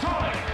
Sonic!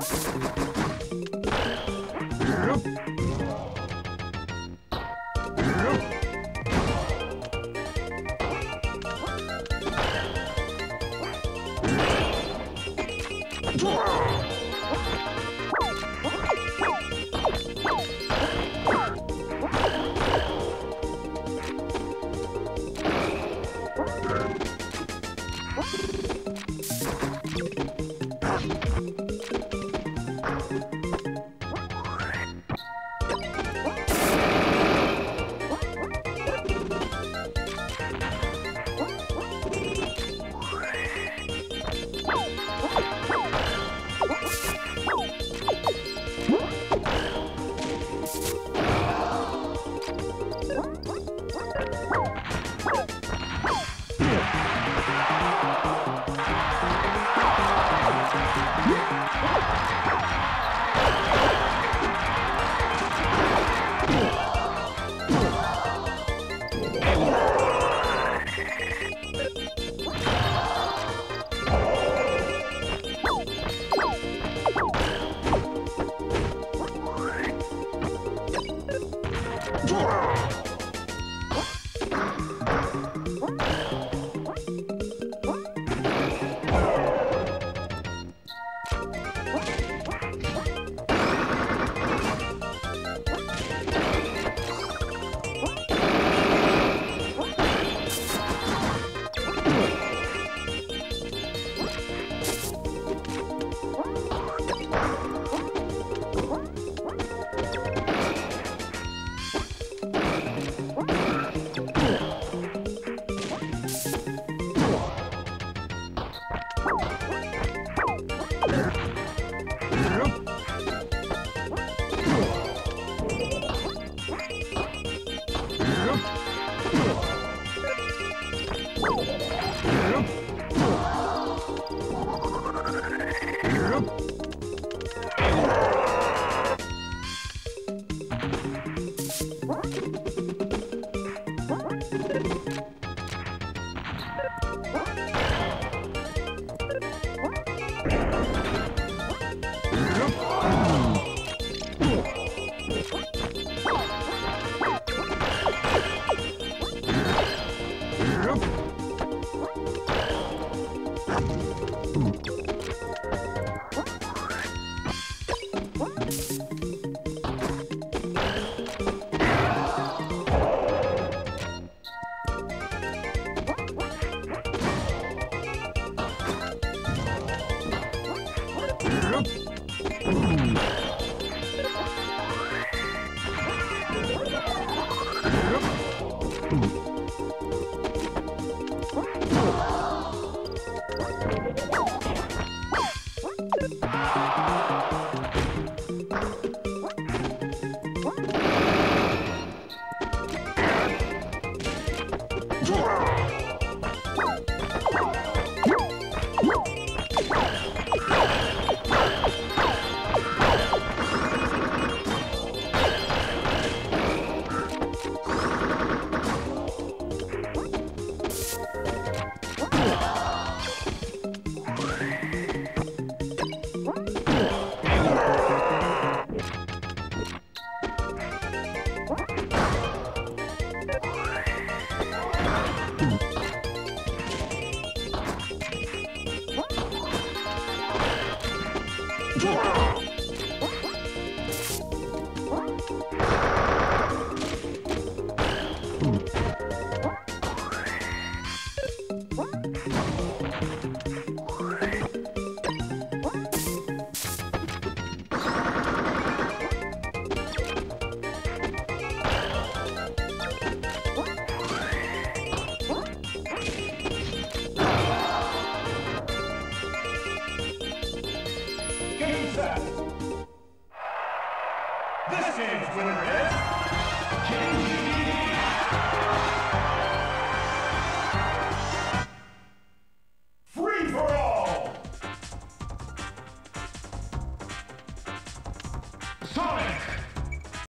What? Club. Ooh. Game